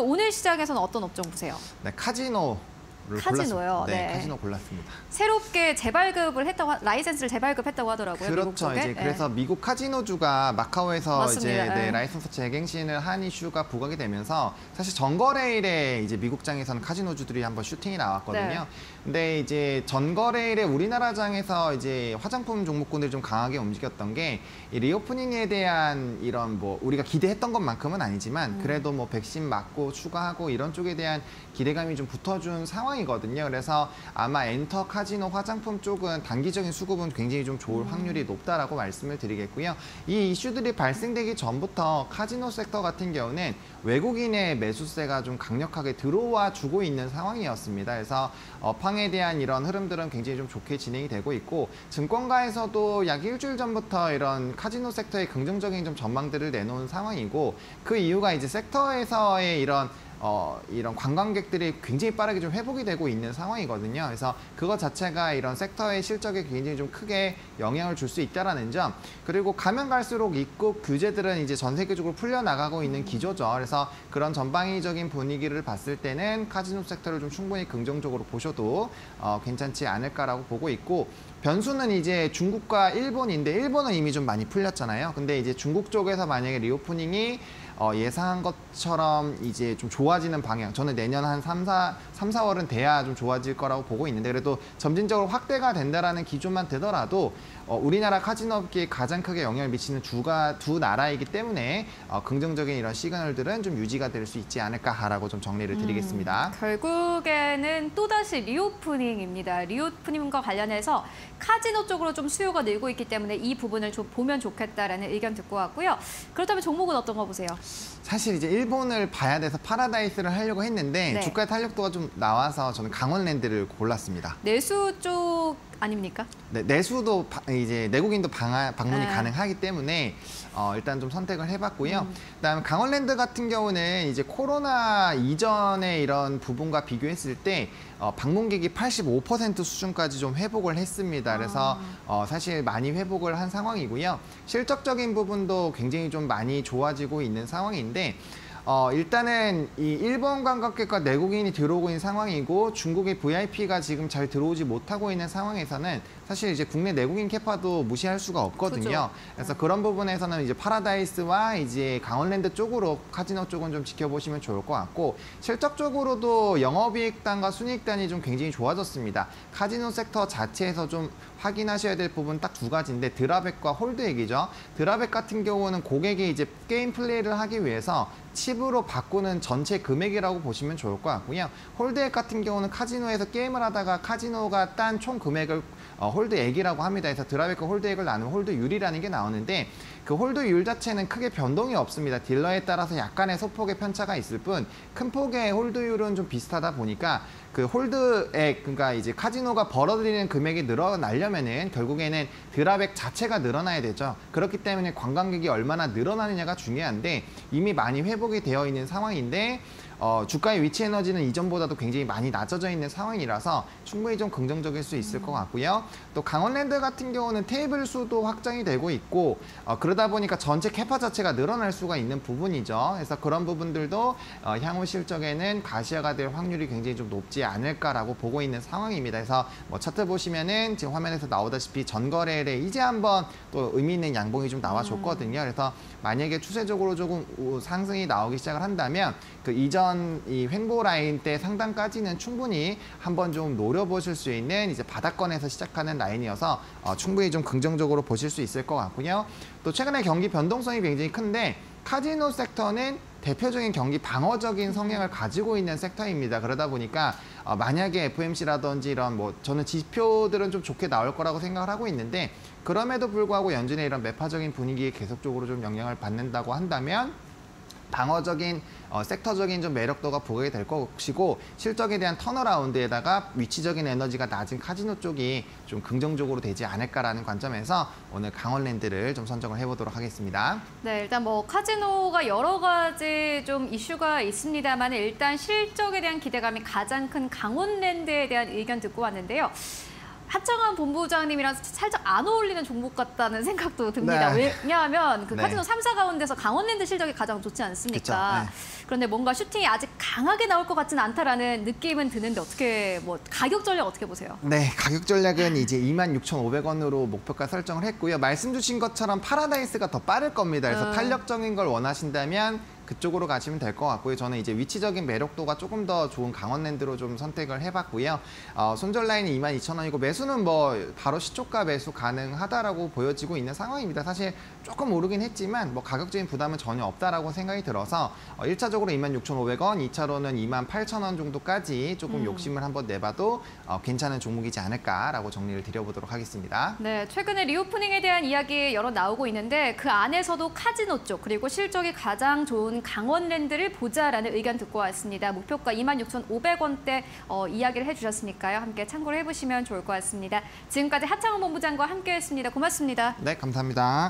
오늘 시장에서는 어떤 업종 보세요? 네, 카지노를 카지노요? 네, 네. 카지노 골랐습니다. 새롭게 재발급을 했다고 하- 라이센스를 재발급했다고 하더라고요. 그렇죠. 이제 네. 그래서 미국 카지노주가 마카오에서 맞습니다. 이제 네, 네. 라이선스 재갱신을 한 이슈가 부각이 되면서 사실 전거래일에 이제 미국장에서는 카지노주들이 한번 슈팅이 나왔거든요. 네. 근데 이제 전거래일에 우리나라장에서 이제 화장품 종목군들이 좀 강하게 움직였던 게 이 reopening에 대한 이런 뭐 우리가 기대했던 것만큼은 아니지만 음. 그래도 뭐 백신 맞고 추가하고 이런 쪽에 대한 기대감이 좀 붙어준 상황 이거든요. 그래서 아마 엔터 카지노 화장품 쪽은 단기적인 수급은 굉장히 좀 좋을 음. 확률이 높다라고 말씀을 드리겠고요. 이 이슈들이 발생되기 전부터 카지노 섹터 같은 경우는 외국인의 매수세가 좀 강력하게 들어와 주고 있는 상황이었습니다. 그래서 업황에 대한 이런 흐름들은 굉장히 좀 좋게 진행이 되고 있고 증권가에서도 약 일주일 전부터 이런 카지노 섹터의 긍정적인 좀 전망들을 내놓은 상황이고 그 이유가 이제 섹터에서의 이런 어, 이런 관광객들이 굉장히 빠르게 좀 회복이 되고 있는 상황이거든요. 그래서 그것 자체가 이런 섹터의 실적에 굉장히 좀 크게 영향을 줄 수 있다라는 점. 그리고 가면 갈수록 입국 규제들은 이제 전 세계적으로 풀려나가고 있는 기조죠. 그래서 그런 전방위적인 분위기를 봤을 때는 카지노 섹터를 좀 충분히 긍정적으로 보셔도 어, 괜찮지 않을까라고 보고 있고 변수는 이제 중국과 일본인데 일본은 이미 좀 많이 풀렸잖아요. 근데 이제 중국 쪽에서 만약에 리오프닝이 어, 예상한 것처럼 이제 좀 좋아지는 방향. 저는 내년 한 3, 4, 3, 4월은 돼야 좀 좋아질 거라고 보고 있는데 그래도 점진적으로 확대가 된다라는 기조만 되더라도 어, 우리나라 카지노 업계에 가장 크게 영향을 미치는 주가 두 나라이기 때문에 어, 긍정적인 이런 시그널들은 좀 유지가 될 수 있지 않을까라고 좀 정리를 음. 드리겠습니다. 결국에는 또다시 reopening입니다. reopening과 관련해서 카지노 쪽으로 좀 수요가 늘고 있기 때문에 이 부분을 좀 보면 좋겠다라는 의견 듣고 왔고요. 그렇다면 종목은 어떤 거 보세요? 사실 이제 일본을 봐야 돼서 파라다이스를 하려고 했는데 네. 주가의 탄력도가 좀 나와서 저는 강원랜드를 골랐습니다. 내수 쪽 아닙니까? 네, 내수도 바- 이제 내국인도 방하, 방문이 네. 가능하기 때문에 어, 일단 좀 선택을 해봤고요. 음. 그다음 강원랜드 같은 경우는 이제 코로나 이전의 이런 부분과 비교했을 때 어, 방문객이 85% 수준까지 좀 회복을 했습니다. 그래서 어, 사실 많이 회복을 한 상황이고요. 실적적인 부분도 굉장히 좀 많이 좋아지고 있는 상황인데. 어, 일단은 이 일본 관광객과 내국인이 들어오고 있는 상황이고 중국의 VIP가 지금 잘 들어오지 못하고 있는 상황에서는 사실 이제 국내 내국인 캐파도 무시할 수가 없거든요. 그죠. 그래서 그런 부분에서는 이제 파라다이스와 이제 강원랜드 쪽으로 카지노 쪽은 좀 지켜보시면 좋을 것 같고 실적적으로도 영업이익단과 순이익단이 좀 굉장히 좋아졌습니다. 카지노 섹터 자체에서 좀 확인하셔야 될 부분 딱 두 가지인데 drop액과 hold액이죠. drop액 같은 경우는 고객이 이제 게임 플레이를 하기 위해서 칩으로 바꾸는 전체 금액이라고 보시면 좋을 것 같고요. hold액 같은 경우는 카지노에서 게임을 하다가 카지노가 딴 총 금액을 어, hold액이라고 합니다. 그래서 drop액과 hold액을 나누면 hold율이라는 게 나오는데 그 hold율 자체는 크게 변동이 없습니다. 딜러에 따라서 약간의 소폭의 편차가 있을 뿐 큰 폭의 홀드율은 좀 비슷하다 보니까 그 홀드액 그러니까 이제 카지노가 벌어들이는 금액이 늘어나려면은 결국에는 드라백 자체가 늘어나야 되죠. 그렇기 때문에 관광객이 얼마나 늘어나느냐가 중요한데 이미 많이 회복 이 되어 있는 상황인데 어, 주가의 위치 에너지는 이전보다도 굉장히 많이 낮아져 있는 상황이라서 충분히 좀 긍정적일 수 있을 것 같고요. 또 강원랜드 같은 경우는 테이블 수도 확장이 되고 있고 어, 그러다 보니까 전체 캐파 자체가 늘어날 수가 있는 부분이죠. 그래서 그런 부분들도 어, 향후 실적에는 가시화가 될 확률이 굉장히 좀 높지 않을까라고 보고 있는 상황입니다. 그래서 뭐 차트 보시면은 지금 화면에서 나오다시피 전거래일에 이제 한번 또 의미 있는 양봉이 좀 나와줬거든요. 그래서 만약에 추세적으로 조금 우- 상승이 나오기 시작을 한다면 그 이전 이 횡보 라인 때 상단까지는 충분히 한번 좀 노려보실 수 있는 이제 바닥권에서 시작하는 라인이어서 어, 충분히 좀 긍정적으로 보실 수 있을 것 같고요. 또 최근에 경기 변동성이 굉장히 큰데 카지노 섹터는 대표적인 경기 방어적인 성향을 가지고 있는 섹터입니다. 그러다 보니까 어, 만약에 FMC라든지 이런 뭐 저는 지표들은 좀 좋게 나올 거라고 생각을 하고 있는데 그럼에도 불구하고 연준의 이런 매파적인 분위기에 계속적으로 좀 영향을 받는다고 한다면 방어적인 어, 섹터적인 좀 매력도가 부각이 될 것이고 실적에 대한 턴어라운드에다가 위치적인 에너지가 낮은 카지노 쪽이 좀 긍정적으로 되지 않을까라는 관점에서 오늘 강원랜드를 좀 선정을 해보도록 하겠습니다. 네, 일단 뭐 카지노가 여러 가지 좀 이슈가 있습니다만 일단 실적에 대한 기대감이 가장 큰 강원랜드에 대한 의견 듣고 왔는데요. 하창환 본부장님이랑 살짝 안 어울리는 종목 같다는 생각도 듭니다. 네. 왜냐하면 그 네. 카지노 3사 가운데서 강원랜드 실적이 가장 좋지 않습니까? 네. 그런데 뭔가 슈팅이 아직 강하게 나올 것 같지는 않다라는 느낌은 드는데 어떻게 뭐 가격 전략 어떻게 보세요? 네, 가격 전략은 이제 26,500원으로 목표가 설정을 했고요. 말씀 주신 것처럼 파라다이스가 더 빠를 겁니다. 그래서 음. 탄력적인 걸 원하신다면 그쪽으로 가시면 될 것 같고요. 저는 이제 위치적인 매력도가 조금 더 좋은 강원랜드로 좀 선택을 해봤고요. 어, 손절 라인은 22,000원이고 매수는 뭐 바로 시초가 매수 가능하다라고 보여지고 있는 상황입니다. 사실 조금 오르긴 했지만 뭐 가격적인 부담은 전혀 없다라고 생각이 들어서 어, 1차적으로 26,500원, 2차로는 28,000원 정도까지 조금 음. 욕심을 한번 내봐도 어, 괜찮은 종목이지 않을까라고 정리를 드려보도록 하겠습니다. 네, 최근에 리오프닝에 대한 이야기 여러 나오고 있는데 그 안에서도 카지노 쪽 그리고 실적이 가장 좋은 강원랜드를 보자라는 의견 듣고 왔습니다. 목표가 26,500원대 어, 이야기를 해주셨으니까요. 함께 참고를 해보시면 좋을 것 같습니다. 지금까지 하창원 본부장과 함께했습니다. 고맙습니다. 네, 감사합니다.